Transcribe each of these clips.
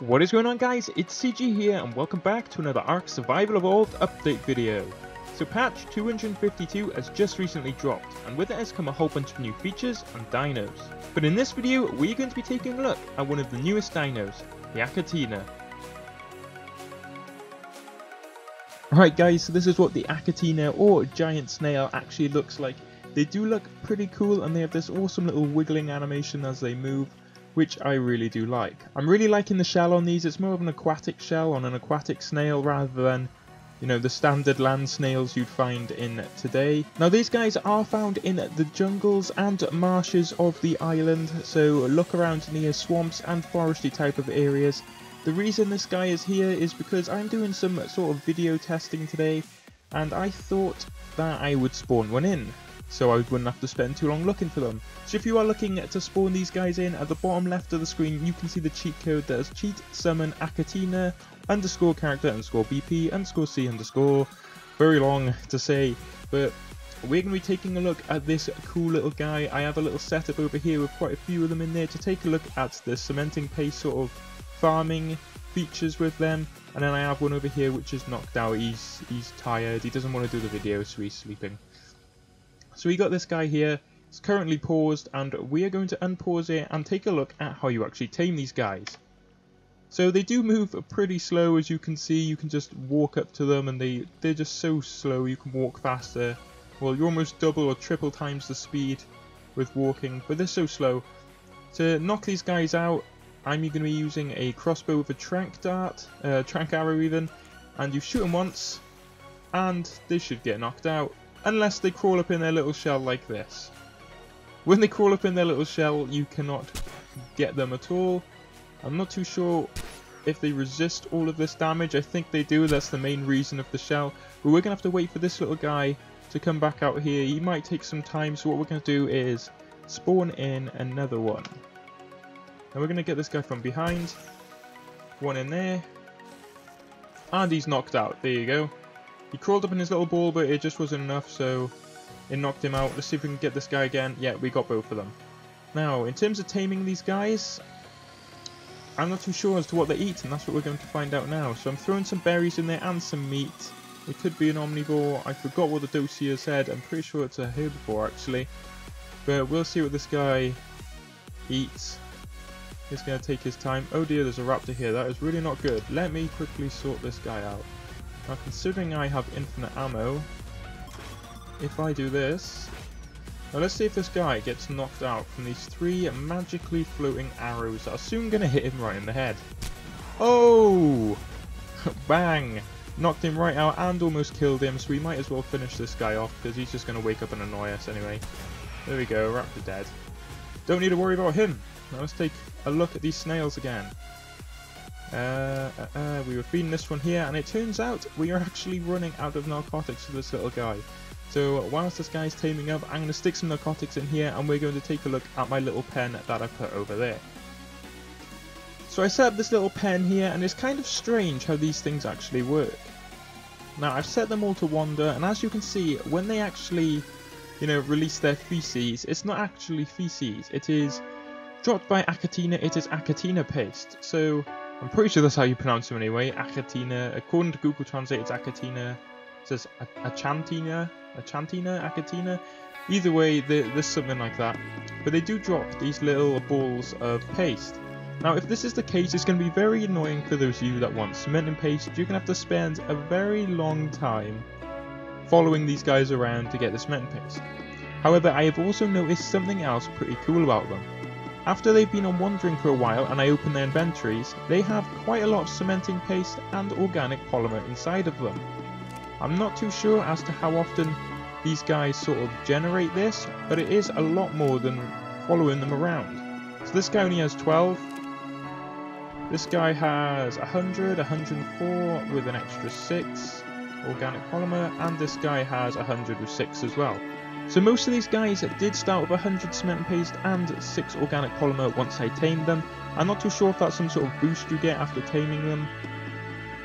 What is going on guys, it's CG here and welcome back to another Ark Survival Evolved update video. So patch 252 has just recently dropped and with it has come a whole bunch of new features and dinos. But in this video we're going to be taking a look at one of the newest dinos, the Achatina. Alright guys, so this is what the Achatina or giant snail actually looks like. They do look pretty cool and they have this awesome little wiggling animation as they move which I really do like. I'm really liking the shell on these, it's more of an aquatic shell on an aquatic snail rather than, you know, the standard land snails you'd find in today. Now these guys are found in the jungles and marshes of the island, so look around near swamps and foresty type of areas. The reason this guy is here is because I'm doing some sort of video testing today, and I thought that I would spawn one in so I wouldn't have to spend too long looking for them. So if you are looking to spawn these guys in, at the bottom left of the screen you can see the cheat code that is cheat summon Achatina underscore character underscore BP underscore C underscore. Very long to say, but we're going to be taking a look at this cool little guy. I have a little setup over here with quite a few of them in there to take a look at the cementing paste sort of farming features with them. And then I have one over here which is knocked out. He's he's tired. He doesn't want to do the video, so he's sleeping. So we got this guy here, it's currently paused, and we are going to unpause it and take a look at how you actually tame these guys. So they do move pretty slow as you can see, you can just walk up to them and they, they're just so slow you can walk faster. Well you're almost double or triple times the speed with walking, but they're so slow. To knock these guys out, I'm going to be using a crossbow with a trank dart, uh, trank arrow even, and you shoot them once, and they should get knocked out unless they crawl up in their little shell like this. When they crawl up in their little shell, you cannot get them at all. I'm not too sure if they resist all of this damage. I think they do, that's the main reason of the shell. But we're going to have to wait for this little guy to come back out here. He might take some time, so what we're going to do is spawn in another one. And we're going to get this guy from behind. One in there. And he's knocked out. There you go. He crawled up in his little ball, but it just wasn't enough, so it knocked him out. Let's see if we can get this guy again. Yeah, we got both of them. Now, in terms of taming these guys, I'm not too sure as to what they eat, and that's what we're going to find out now. So I'm throwing some berries in there and some meat. It could be an omnivore. I forgot what the dossier said. I'm pretty sure it's a herbivore, actually. But we'll see what this guy eats. He's going to take his time. Oh dear, there's a raptor here. That is really not good. Let me quickly sort this guy out. Now considering I have infinite ammo, if I do this... Now let's see if this guy gets knocked out from these three magically floating arrows that are soon going to hit him right in the head. Oh! Bang! Knocked him right out and almost killed him, so we might as well finish this guy off because he's just going to wake up and annoy us anyway. There we go, Raptor dead. Don't need to worry about him. Now let's take a look at these snails again. Uh, uh, uh, we were feeding this one here, and it turns out we are actually running out of narcotics for this little guy. So whilst this guy's taming up, I'm going to stick some narcotics in here, and we're going to take a look at my little pen that I put over there. So I set up this little pen here, and it's kind of strange how these things actually work. Now I've set them all to wander, and as you can see, when they actually, you know, release their feces, it's not actually feces, it is dropped by Achatina, it is Achatina paste. So I'm pretty sure that's how you pronounce them anyway. Achatina. According to Google Translate, it's Achatina. It says Achantina, Achantina, Achatina. Either way, there's something like that. But they do drop these little balls of paste. Now, if this is the case, it's going to be very annoying for those of you that want cement and paste. You're going to have to spend a very long time following these guys around to get the cement paste. However, I have also noticed something else pretty cool about them. After they've been on wandering for a while and I open their inventories, they have quite a lot of cementing paste and organic polymer inside of them. I'm not too sure as to how often these guys sort of generate this, but it is a lot more than following them around. So this guy only has 12, this guy has 100, 104 with an extra 6 organic polymer, and this guy has 100 with 6 as well. So most of these guys did start with 100 cement paste and 6 organic polymer once I tamed them. I'm not too sure if that's some sort of boost you get after taming them.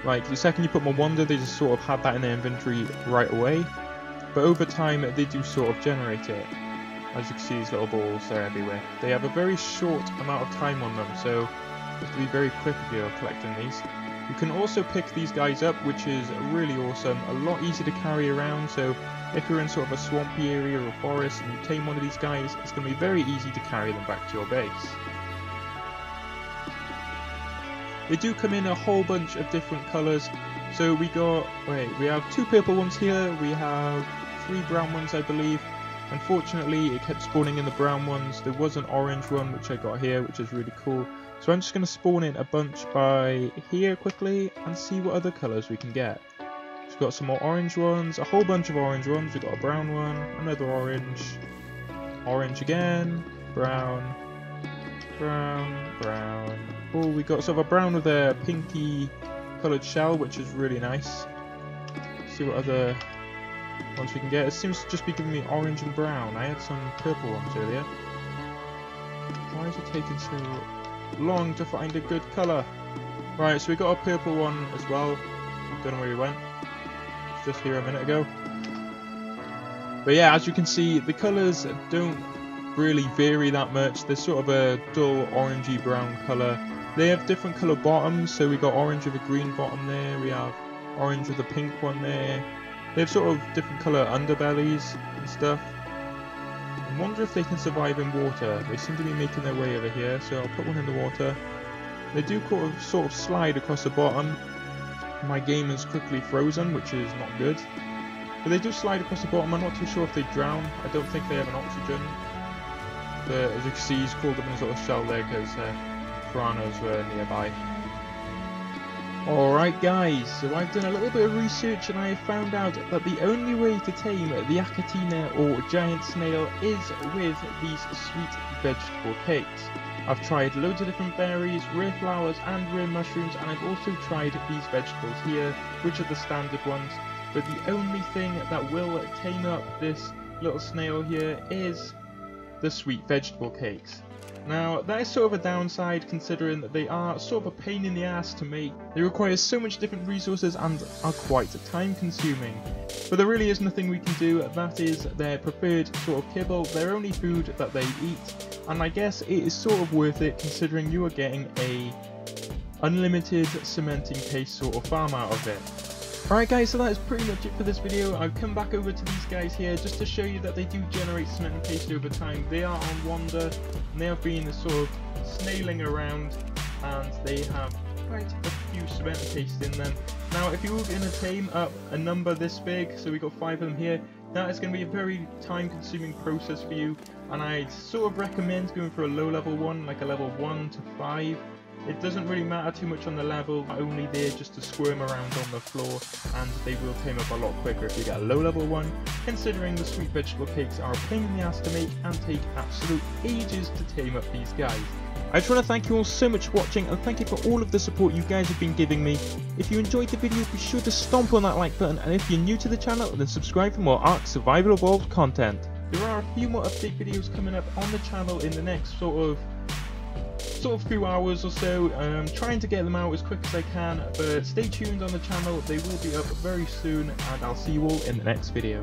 Like, the second you put them on Wander, they just sort of have that in their inventory right away. But over time, they do sort of generate it. As you can see, these little balls, are everywhere. They have a very short amount of time on them, so You have to be very quick if you're collecting these. You can also pick these guys up, which is really awesome. A lot easier to carry around, so if you're in sort of a swampy area or forest and you tame one of these guys, it's going to be very easy to carry them back to your base. They do come in a whole bunch of different colours. So we got, wait, we have two purple ones here, we have three brown ones I believe. Unfortunately it kept spawning in the brown ones, there was an orange one which I got here which is really cool. So I'm just going to spawn in a bunch by here quickly and see what other colours we can get. We've got some more orange ones, a whole bunch of orange ones, we've got a brown one, another orange, orange again, brown, brown, brown. Oh, we got sort of a brown with a pinky coloured shell, which is really nice. Let's see what other ones we can get. It seems to just be giving me orange and brown. I had some purple ones earlier. Why is it taking so long to find a good colour? Right, so we got a purple one as well. Don't know where he went. Just here a minute ago. But yeah, as you can see, the colours don't really vary that much. They're sort of a dull orangey brown colour. They have different colour bottoms, so we got orange with a green bottom there, we have orange with a pink one there. They have sort of different colour underbellies and stuff. I wonder if they can survive in water. They seem to be making their way over here, so I'll put one in the water. They do sort of, sort of slide across the bottom. My game is quickly frozen, which is not good. But they do slide across the bottom. I'm not too sure if they drown. I don't think they have an oxygen. But as you can see, he's crawled up in a sort of shell there because uh, piranhas were nearby. Alright guys, so I've done a little bit of research and I have found out that the only way to tame the Achatina or giant snail is with these sweet vegetable cakes. I've tried loads of different berries, rare flowers and rare mushrooms and I've also tried these vegetables here, which are the standard ones, but the only thing that will tame up this little snail here is the sweet vegetable cakes. Now, that is sort of a downside considering that they are sort of a pain in the ass to make. They require so much different resources and are quite time consuming. But there really is nothing we can do, that is their preferred sort of kibble, their only food that they eat, and I guess it is sort of worth it considering you are getting a unlimited cementing paste sort of farm out of it. Alright guys, so that is pretty much it for this video. I've come back over to these guys here just to show you that they do generate cement and paste over time. They are on Wander, and they have been sort of snailing around, and they have quite a few cement and paste in them. Now, if you were going to tame up a number this big, so we got five of them here, that is going to be a very time consuming process for you, and I sort of recommend going for a low level one, like a level 1 to 5, it doesn't really matter too much on the level, only there just to squirm around on the floor and they will tame up a lot quicker if you get a low level one, considering the sweet vegetable cakes are a pain in the ass to make and take absolute ages to tame up these guys. I just want to thank you all so much for watching and thank you for all of the support you guys have been giving me. If you enjoyed the video be sure to stomp on that like button and if you're new to the channel then subscribe for more Ark Survival Evolved content. There are a few more update videos coming up on the channel in the next sort of sort of few hours or so. I'm trying to get them out as quick as I can, but stay tuned on the channel. They will be up very soon, and I'll see you all in the next video.